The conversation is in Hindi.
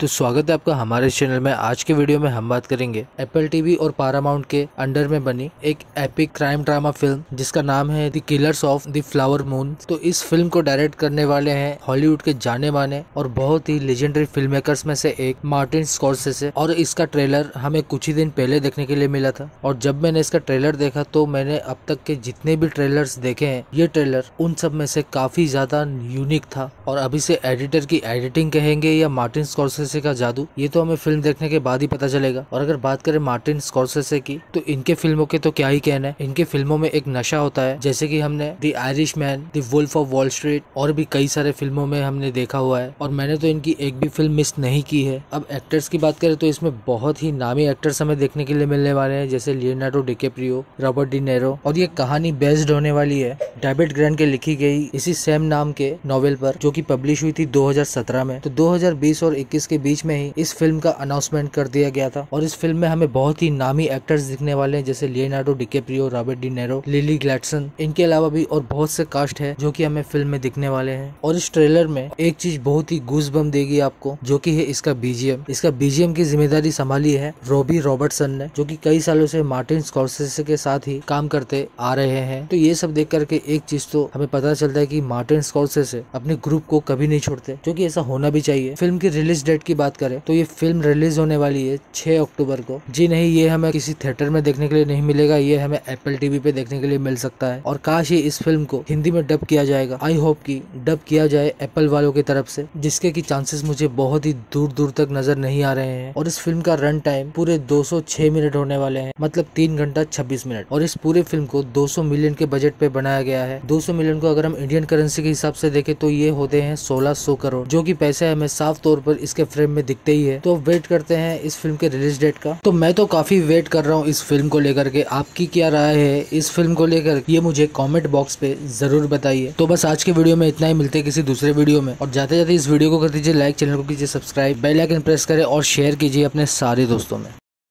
तो स्वागत है आपका हमारे चैनल में। आज के वीडियो में हम बात करेंगे एप्पल टीवी और पारामाउंट के अंडर में बनी एक एपिक क्राइम ड्रामा फ़िल्म जिसका नाम है the killers of the flower moon तो इस फ़िल्म को डायरेक्ट करने वाले हैं हॉलीवुड के जाने माने और बहुत ही लेजेंडरी फ़िल्म मेकर्स में से एक मार्टिन स्कॉर्सेसे और इसका ट्रेलर हमें कुछ ही दिन पहले देखने के लिए मिला था। और जब मैंने इसका ट्रेलर देखा तो मैंने अब तक के जितने भी ट्रेलर देखे हैं, ये ट्रेलर उन सब में से काफ़ी ज़्यादा यूनिक था। और अभी से एडिटर की एडिटिंग कहेंगे या मार्टिन स्कॉर्सेसे स्कॉर्सेसे का जादू, ये तो हमें फ़िल्म देखने के बाद ही पता चलेगा। और अगर बात करें मार्टिन स्कॉर्सेसे की तो इनके फ़िल्मों के तो क्या ही कहना है। इनके फ़िल्मों में एक नशा होता है, जैसे कि हमने the Irishman the wolf of Wall Street और भी कई सारे फ़िल्मों में हमने देखा हुआ है। और मैंने तो इनकी एक भी फ़िल्म मिस नहीं की है। अब एक्टर्स की बात करें तो इसमें बहुत ही नामी एक्टर्स हमें देखने के लिए मिलने वाले हैं, जैसे Leonardo DiCaprio Robert De Niro और ये कहानी बेस्ड होने वाली है। डेविड ग्रैंड के लिखी गई इसी सेम नाम के नॉवेल पर, जो कि पब्लिश हुई थी 2017 में। तो 2020 और 21 के बीच में ही इस फ़िल्म का अनाउंसमेंट कर दिया गया था। और इस फ़िल्म में हमें बहुत ही नामी एक्टर्स दिखने वाले हैं, जैसे Leonardo DiCaprio Robert De Niro Lily Gladstone इनके अलावा भी और बहुत से कास्ट है जो की हमें फ़िल्म में दिखने वाले हैं। और इस ट्रेलर में एक चीज़ बहुत ही घूस बम देगी आपको, जो की है इसका बीजीएम इसका बीजीएम की ज़िम्मेदारी संभाली है रोबी रॉबर्टसन ने, जो की कई सालों से मार्टिन स्कॉर्सेसे के साथ ही काम करते आ रहे हैं। तो ये सब देख करके एक चीज़ तो हमें पता चलता है कि मार्टिन स्कॉर्सेसे अपने ग्रुप को कभी नहीं छोड़ते, जो कि ऐसा होना भी चाहिए। फ़िल्म की रिलीज़ डेट की बात करें तो ये फ़िल्म रिलीज़ होने वाली है 6 अक्टूबर को। जी नहीं, ये हमें किसी थिएटर में देखने के लिए नहीं मिलेगा, ये हमें एप्पल टीवी पे देखने के लिए मिल सकता है। और काश ही इस फ़िल्म को हिंदी में डब किया जाएगा। आई होप की डब किया जाए एप्पल वालों की तरफ़ से, जिसके की चांसेस मुझे बहुत ही दूर दूर तक नज़र नहीं आ रहे हैं। और इस फ़िल्म का रन टाइम पूरे 206 मिनट होने वाले हैं मतलब तीन घंटा 26 मिनट और इस पूरे फ़िल्म को 200 मिलियन के बजट पे बनाया गया है। 200 मिलियन को अगर हम इंडियन करेंसी के हिसाब से देखें तो ये होते हैं 1600 करोड़, जो कि पैसे हमें साफ़ तौर पर इसके फ्रेम में दिखते ही है। तो वेट करते हैं इस फ़िल्म के रिलीज़ डेट का। तो मैं तो काफ़ी वेट कर रहा हूँ इस फ़िल्म को लेकर के। आपकी क्या राय है इस फ़िल्म को लेकर? ये मुझे कॉमेंट बॉक्स पे ज़रूर बताइए। तो बस आज के वीडियो में इतना ही। मिलते हैं किसी दूसरे वीडियो में। और जाते जाते इस वीडियो को कर दीजिए लाइक चैनल को कीजिए सब्सक्राइब बेलाइकन प्रेस करें और शेयर कीजिए अपने सारे दोस्तों में।